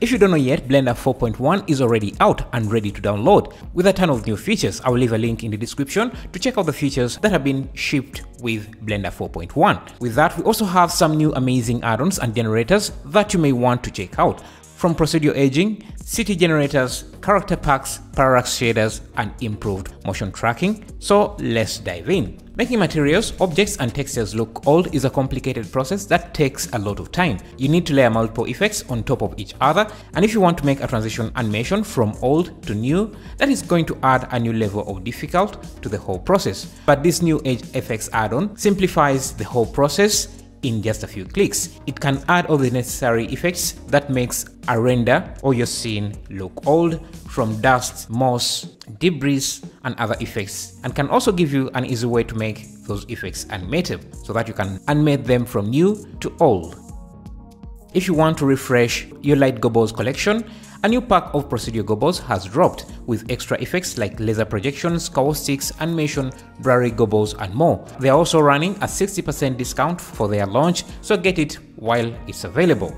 If you don't know yet, Blender 4.1 is already out and ready to download with a ton of new features. I will leave a link in the description to check out the features that have been shipped with Blender 4.1. With that, we also have some new amazing add-ons and generators that you may want to check out from procedure aging, city generators, character packs, parallax shaders, and improved motion tracking. So let's dive in. Making materials, objects, and textures look old is a complicated process that takes a lot of time. You need to layer multiple effects on top of each other, and if you want to make a transition animation from old to new, that is going to add a new level of difficult to the whole process. But this new AgedFX add-on simplifies the whole process in just a few clicks. It can add all the necessary effects that makes a render or your scene look old from dust, moss, debris and other effects and can also give you an easy way to make those effects animated so that you can animate them from new to old. If you want to refresh your Light Gobos collection, a new pack of Procedure Gobos has dropped with extra effects like laser projections, caustics, animation, blurry gobos and more. They are also running a 60% discount for their launch, so get it while it's available.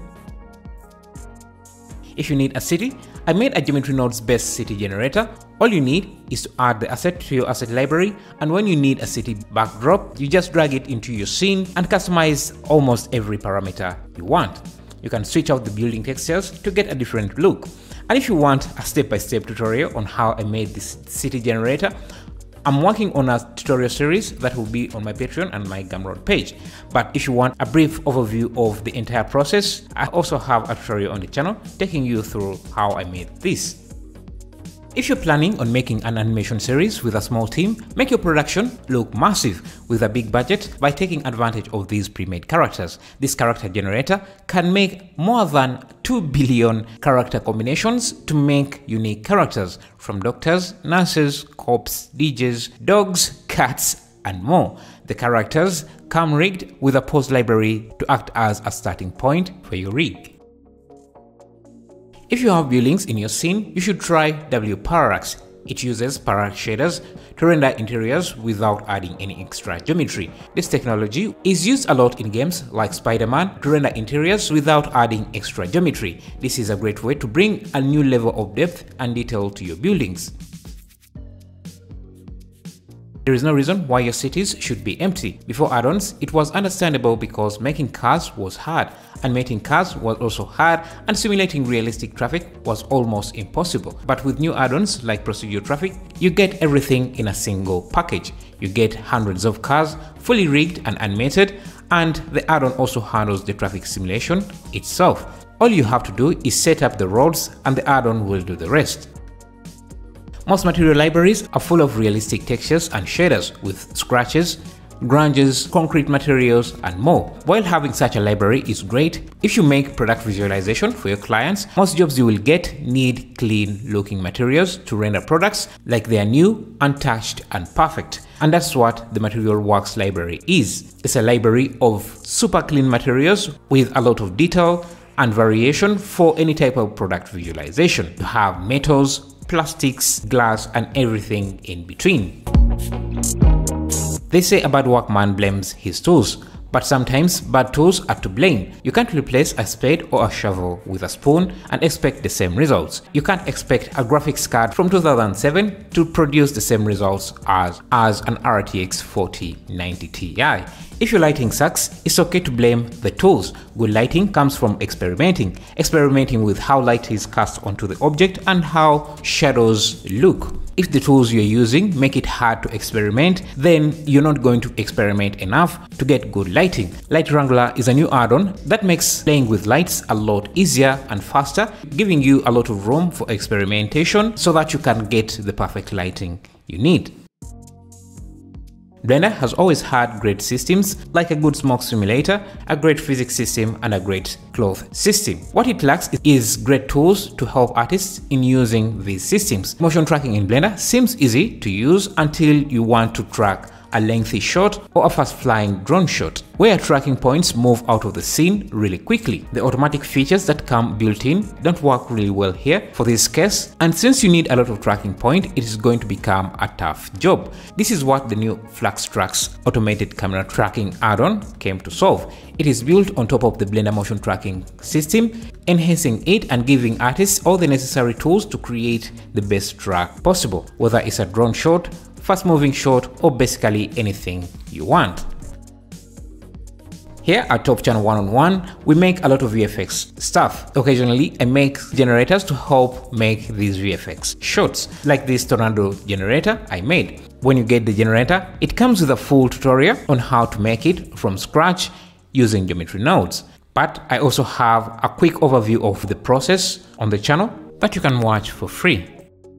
If you need a city, I made a Geometry Nodes based city generator. All you need is to add the asset to your asset library and when you need a city backdrop, you just drag it into your scene and customize almost every parameter you want. You can switch out the building textures to get a different look. And if you want a step-by-step -step tutorial on how I made this city generator, I'm working on a tutorial series that will be on my Patreon and my Gumroad page. But if you want a brief overview of the entire process, I also have a tutorial on the channel taking you through how I made this. If you're planning on making an animation series with a small team, make your production look massive with a big budget by taking advantage of these pre-made characters. This character generator can make more than 2 billion character combinations to make unique characters from doctors, nurses, cops, DJs, dogs, cats, and more. The characters come rigged with a pose library to act as a starting point for your rig. If you have buildings in your scene, you should try WParallax. It uses parallax shaders to render interiors without adding any extra geometry. This technology is used a lot in games like Spider-Man to render interiors without adding extra geometry. This is a great way to bring a new level of depth and detail to your buildings. There is no reason why your cities should be empty. Before add-ons, it was understandable because making cars was hard, animating cars was also hard, and simulating realistic traffic was almost impossible. But with new add-ons like Procedure Traffic, you get everything in a single package. You get hundreds of cars, fully rigged and animated, and the add-on also handles the traffic simulation itself. All you have to do is set up the roads and the add-on will do the rest. Most material libraries are full of realistic textures and shaders with scratches, grunges, concrete materials, and more. While having such a library is great, if you make product visualization for your clients, most jobs you will get need clean looking materials to render products like they are new, untouched, and perfect. And that's what the Material Works library is. It's a library of super clean materials with a lot of detail and variation for any type of product visualization. You have metals, plastics, glass, and everything in between. They say a bad workman blames his tools, but sometimes bad tools are to blame. You can't replace a spade or a shovel with a spoon and expect the same results. You can't expect a graphics card from 2007 to produce the same results as, as an RTX 4090 Ti. If your lighting sucks, it's okay to blame the tools. Good lighting comes from experimenting, experimenting with how light is cast onto the object and how shadows look. If the tools you're using make it hard to experiment, then you're not going to experiment enough to get good lighting. Light Wrangler is a new add-on that makes playing with lights a lot easier and faster, giving you a lot of room for experimentation so that you can get the perfect lighting you need. Blender has always had great systems like a good smoke simulator, a great physics system, and a great cloth system. What it lacks is great tools to help artists in using these systems. Motion tracking in Blender seems easy to use until you want to track a lengthy shot or a fast flying drone shot, where tracking points move out of the scene really quickly. The automatic features that come built in don't work really well here for this case, and since you need a lot of tracking point, it is going to become a tough job. This is what the new Flaxtrax automated camera tracking add-on came to solve. It is built on top of the Blender motion tracking system, enhancing it and giving artists all the necessary tools to create the best track possible, whether it's a drone shot, fast moving shot, or basically anything you want. Here at Top Channel One-on-One, we make a lot of VFX stuff. Occasionally, I make generators to help make these VFX shots, like this tornado generator I made. When you get the generator, it comes with a full tutorial on how to make it from scratch using geometry nodes. But I also have a quick overview of the process on the channel that you can watch for free.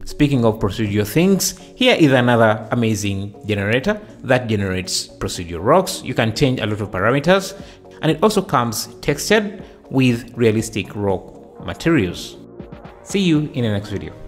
Speaking of procedural things, here is another amazing generator that generates procedural rocks. You can change a lot of parameters and it also comes textured with realistic rock materials. See you in the next video.